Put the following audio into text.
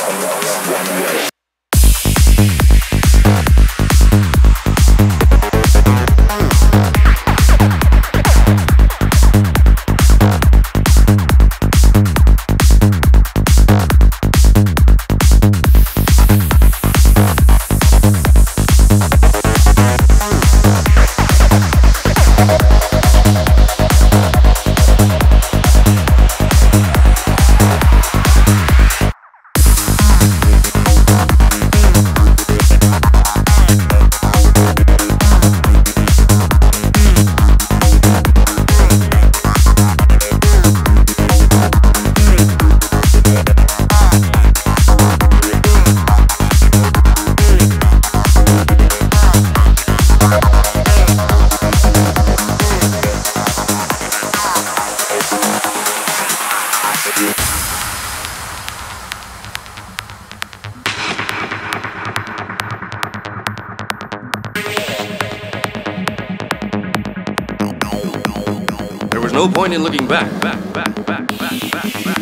One no point in looking back, back, back, back, back, back, back.